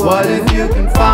What if you can find